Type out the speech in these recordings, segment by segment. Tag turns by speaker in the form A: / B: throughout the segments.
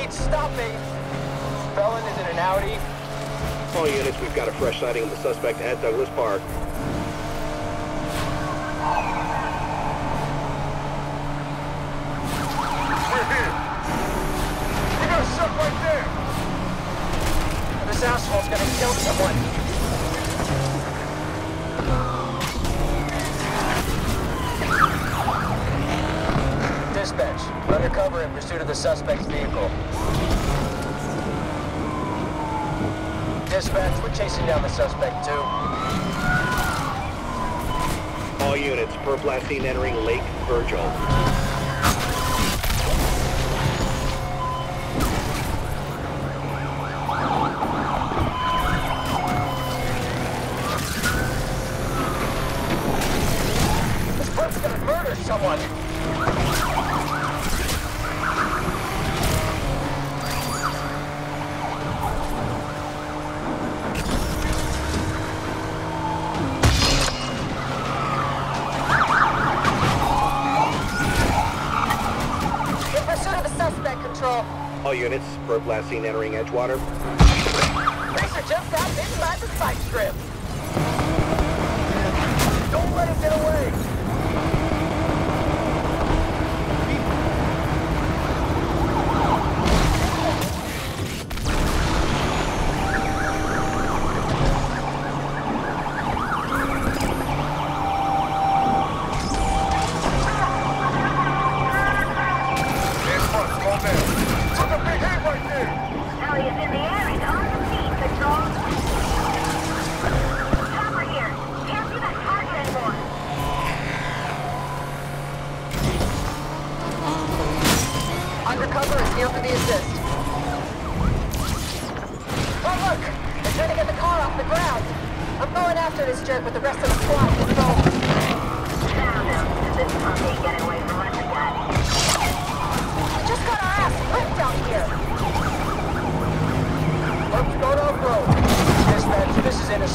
A: this perp needs stopping. Felon is in an Audi.
B: All units, we've got a fresh sighting of the suspect at Douglas Park.
A: We're here. You got a right there. This asshole's gonna kill someone. Dispatch, undercover in pursuit of the suspect's vehicle. Dispatch, we're chasing down the suspect too.
B: All units, perp last seen entering Lake Virgil.
A: This perp's gonna murder someone.
B: Units, perp last seen entering Edgewater.
A: Racer just got bitten by the spike strip. Don't let him get away.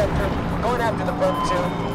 A: Interceptor. Going after the perp too.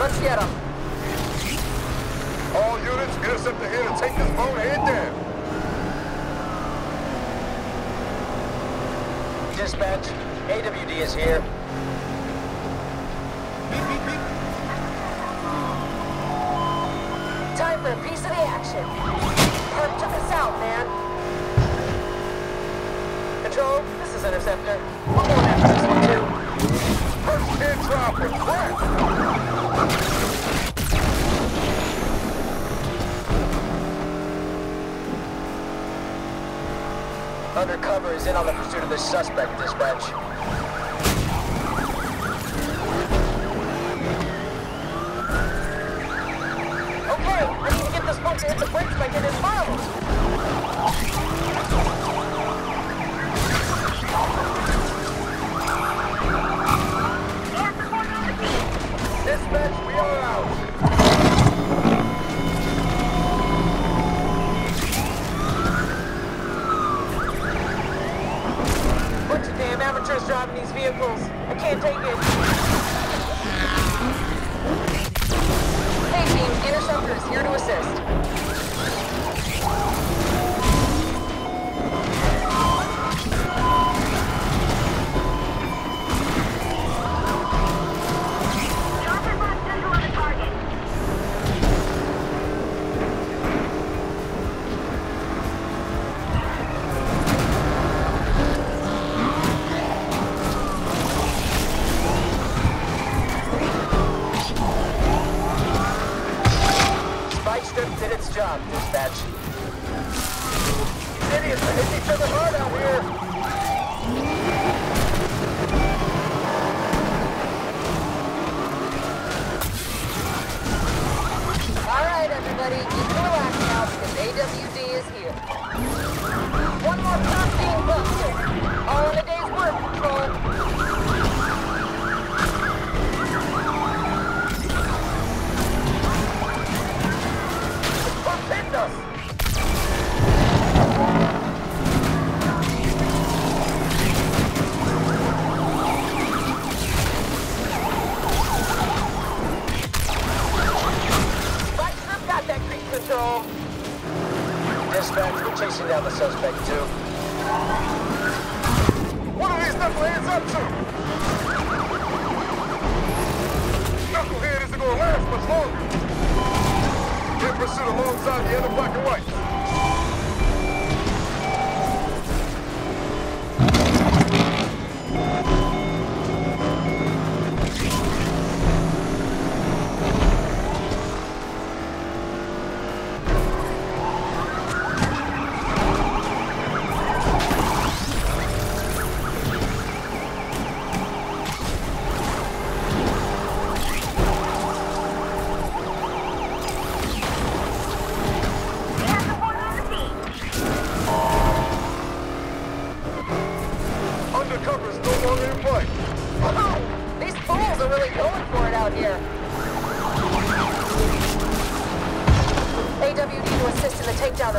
A: Let's get him.
C: All units, interceptor here to take this boat head down. Dispatch, AWD is here.
A: Time for a piece of the action.
C: Undercover is in on the pursuit of this suspect, dispatch.
A: Okay, I need to get this boat hit the brakes by getting miles. Amateurs driving these vehicles. I can't take it. Hey team, Interceptor is here to assist.
C: Job, dispatch. These idiots are hitting each other hard out here.
A: All right, everybody, you can relax now because AWD is here. One more perp being busted. All in a day's work, Patrol.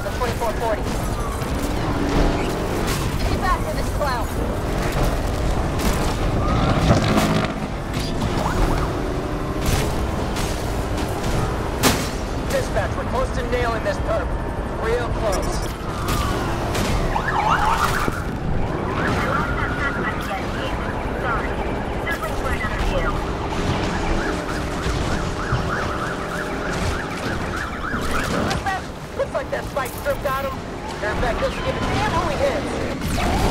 A: Of the 2440. Get back to this clown.
C: Dispatch, we're close to nailing this perp. Real close.
A: Spike stripped on him. Matter of fact, this will give it definitely his.